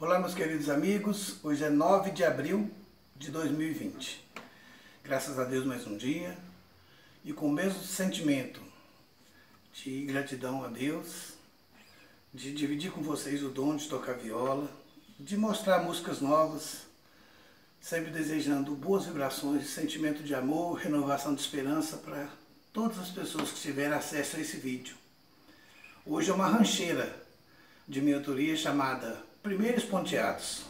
Olá, meus queridos amigos. Hoje é 9 de abril de 2020. Graças a Deus, mais um dia. E com o mesmo sentimento de gratidão a Deus, de dividir com vocês o dom de tocar viola, de mostrar músicas novas, sempre desejando boas vibrações, sentimento de amor, renovação de esperança para todas as pessoas que tiverem acesso a esse vídeo. Hoje é uma rancheira de minha autoria chamada Primeiros Ponteados.